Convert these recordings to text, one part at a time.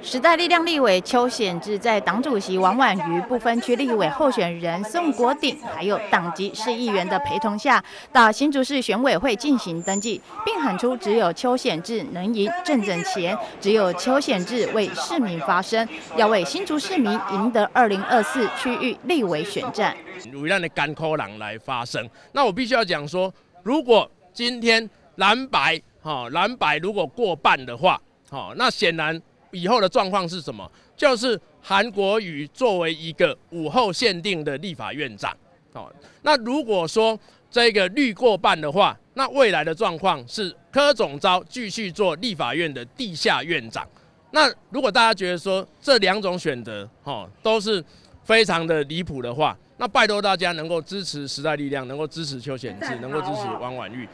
时代力量立委邱显志在党主席王婉瑜、不分区立委候选人宋国鼎，还有党籍市议员的陪同下，到新竹市选委会进行登记，并喊出只有邱显志能赢正正前，只有邱显志为市民发声，要为新竹市民赢得二零二四区域立委选战。为咱的干口狼来发声，那我必须要讲说，如果今天蓝白哈蓝白如果过半的话，好，那显然。以后的状况是什么？就是韩国瑜作为一个午后限定的立法院长，哦，那如果说这个绿过半的话，那未来的状况是柯总召继续做立法院的地下院长。那如果大家觉得说这两种选择，哦，都是非常的离谱的话，那拜托大家能够支持时代力量，能够支持邱显志，能够支持王婉玉。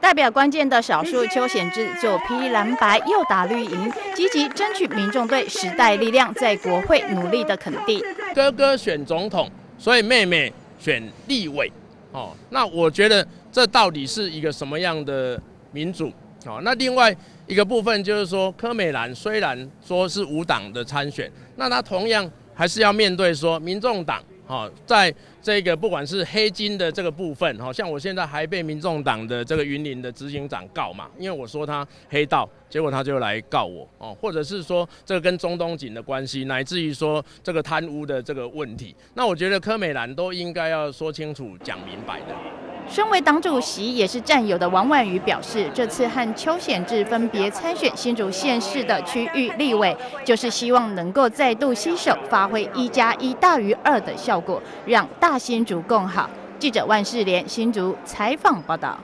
代表关键的少数邱显志左披蓝白右打绿营，积极争取民众对时代力量在国会努力的肯定。哥哥选总统，所以妹妹选立委，哦，那我觉得这到底是一个什么样的民主？哦，那另外一个部分就是说，柯美兰虽然说是无党的参选，那他同样还是要面对说民众党。好，在这个不管是黑金的这个部分，好像我现在还被民众党的这个云林的执行长告嘛，因为我说他黑道，结果他就来告我哦，或者是说这个跟中东锦的关系，乃至于说这个贪污的这个问题，那我觉得柯美兰都应该要说清楚、讲明白的。身为党主席也是战友的王婉瑜表示，这次和邱显志分别参选新竹县市的区域立委，就是希望能够再度携手，发挥一加一大于二的效果，让大新竹更好。记者万世莲新竹采访报道。